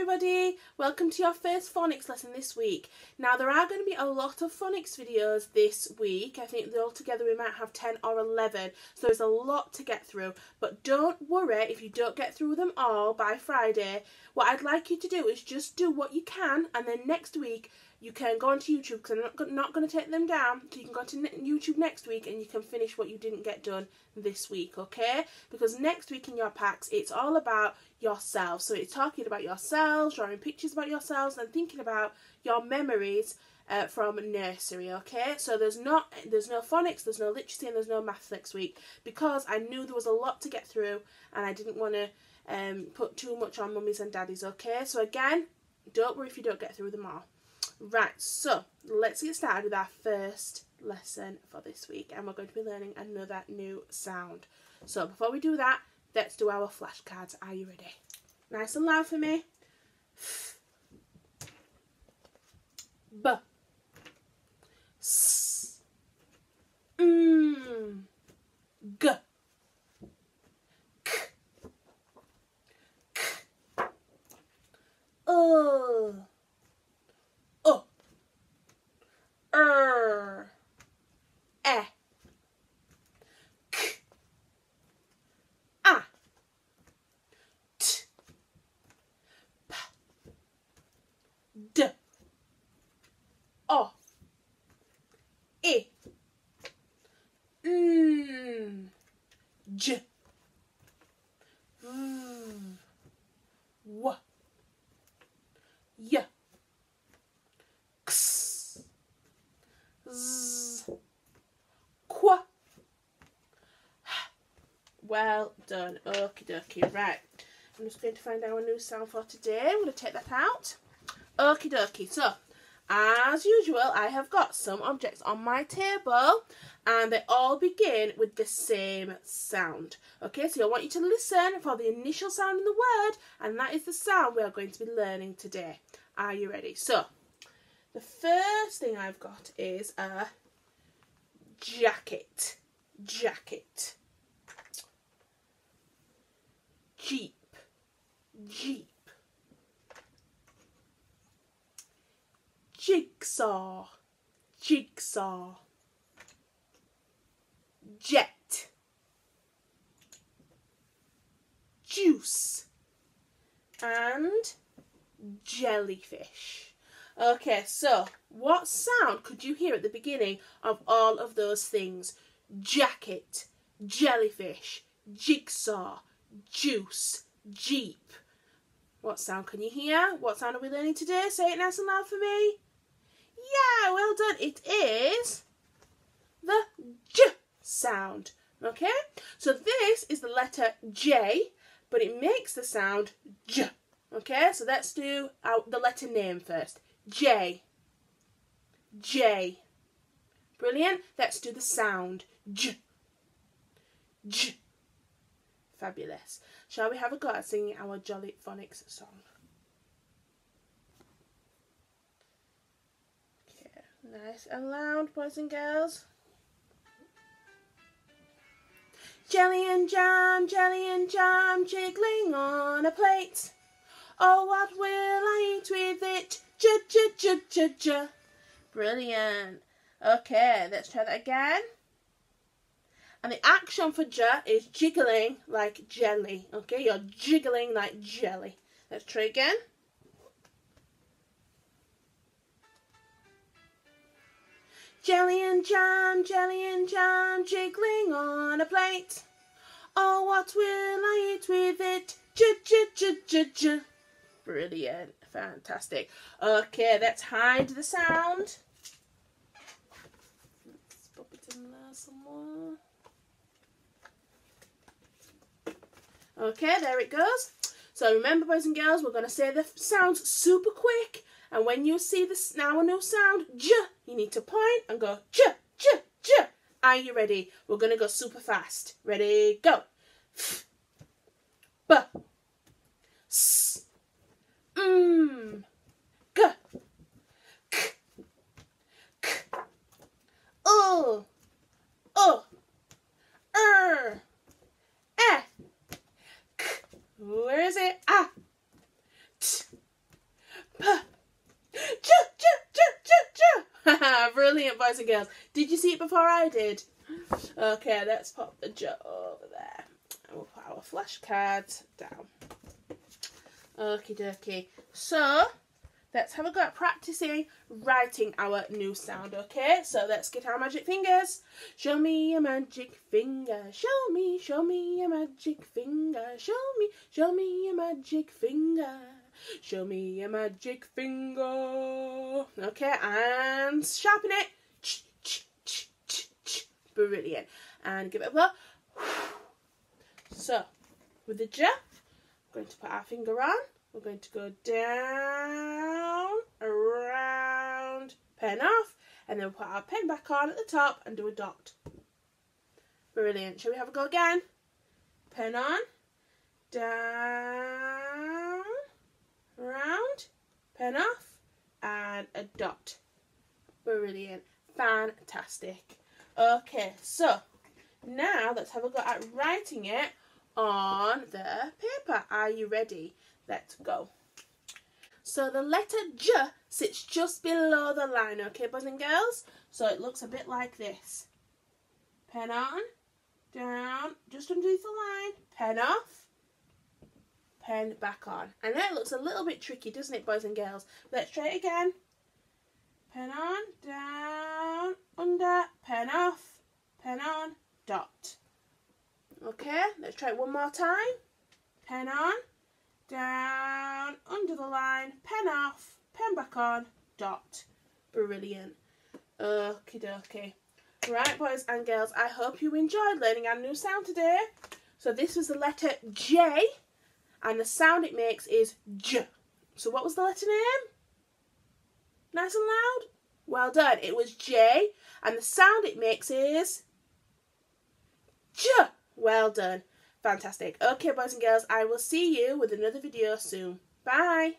everybody, welcome to your first phonics lesson this week. Now there are going to be a lot of phonics videos this week, I think altogether we might have 10 or 11, so there's a lot to get through. But don't worry if you don't get through them all by Friday. What I'd like you to do is just do what you can and then next week you can go onto YouTube because I'm not, not going to take them down. So you can go to YouTube next week and you can finish what you didn't get done this week, okay? Because next week in your packs, it's all about yourselves. So it's talking about yourselves, drawing pictures about yourselves, and thinking about your memories uh, from nursery. Okay, so there's not there's no phonics, there's no literacy, and there's no maths next week because I knew there was a lot to get through, and I didn't want to um, put too much on mummies and daddies. Okay, so again, don't worry if you don't get through them all. Right, so let's get started with our first lesson for this week and we're going to be learning another new sound. So before we do that, let's do our flashcards. Are you ready? Nice and loud for me. B. S. Mm. G. K. K. Uh. er, e, k, a, t, p, d, o, i, n, j, v, w, Well done. Okie dokie. Right. I'm just going to find our new sound for today. I'm going to take that out. Okie dokie. So, as usual, I have got some objects on my table and they all begin with the same sound. Okay, so I want you to listen for the initial sound in the word and that is the sound we are going to be learning today. Are you ready? So, the first thing I've got is a jacket. Jacket. Jeep, Jeep. Jigsaw, Jigsaw. Jet, Juice, and Jellyfish. Okay, so what sound could you hear at the beginning of all of those things? Jacket, jellyfish, jigsaw, juice, jeep. What sound can you hear? What sound are we learning today? Say it nice and loud for me. Yeah, well done. It is the J sound. Okay? So this is the letter J, but it makes the sound J. Okay? So let's do our, the letter name first. J. J. Brilliant. Let's do the sound. J. J. Fabulous. Shall we have a go at singing our Jolly Phonics song? Okay, nice and loud, boys and girls. Jelly and jam, jelly and jam, jiggling on a plate. Oh, what will I eat with it? J, j, j, j, j. Brilliant. Okay, let's try that again. And the action for ja is jiggling like jelly. Okay, you're jiggling like jelly. Let's try again. Jelly and jam, jelly and jam, jiggling on a plate. Oh, what will I eat with it? J j j j j. Brilliant, fantastic. Okay, let's hide the sound. Let's pop it in there some Okay, there it goes. So remember, boys and girls, we're going to say the sounds super quick. And when you see the now a new sound, j, you need to point and go j, j, j. Are you ready? We're going to go super fast. Ready, go. F, b, s, m, g, k, k, o, o, er, where is it? Ah. T, Brilliant, boys and girls. Did you see it before I did? Okay, let's pop the jar over there. And we'll put our flashcards down. Okie dokie. So, let's have a go at practicing writing our new sound, okay? So let's get our magic fingers. Show me a magic finger. Show me, show me a magic finger. Show me, show me a magic finger. Show me your magic finger. Okay, and sharpen it. Brilliant. And give it a blow. So, with the jar, we're going to put our finger on. We're going to go down, around, pen off, and then we'll put our pen back on at the top and do a dot. Brilliant. Shall we have a go again? Pen on, down, round, pen off, and a dot. Brilliant. Fantastic. Okay, so now let's have a go at writing it on the paper. Are you ready? Let's go. So the letter J sits just below the line, okay, boys and girls? So it looks a bit like this. Pen on, down, just underneath the line, pen off, pen back on. And then it looks a little bit tricky, doesn't it, boys and girls? Let's try it again. Pen on, down, under, pen off, pen on, dot. Okay, let's try it one more time. Pen on, down, under the line, pen off, pen back on, dot. Brilliant. Okie dokie. Right, boys and girls, I hope you enjoyed learning our new sound today. So this was the letter J, and the sound it makes is J. So what was the letter name? Nice and loud? Well done. It was J, and the sound it makes is J. Well done. Fantastic. Okay, boys and girls, I will see you with another video soon. Bye.